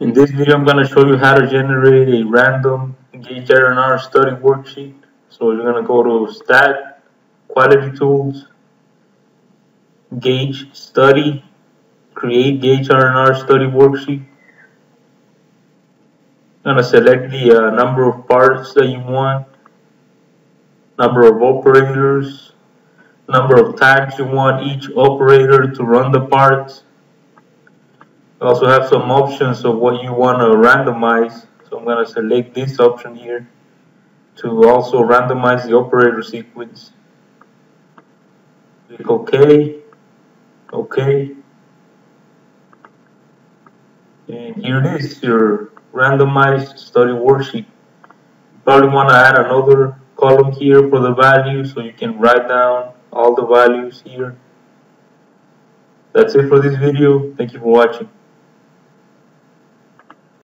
In this video I'm going to show you how to generate a random Gage R&R study worksheet. So you're going to go to Stat, Quality Tools, Gage Study, Create Gage R&R Study Worksheet. You're going to select the uh, number of parts that you want, number of operators, number of times you want each operator to run the parts, you also have some options of what you want to randomize. So I'm going to select this option here to also randomize the operator sequence. Click OK, OK. And here it is, your randomized study worksheet. You probably want to add another column here for the values so you can write down all the values here. That's it for this video. Thank you for watching.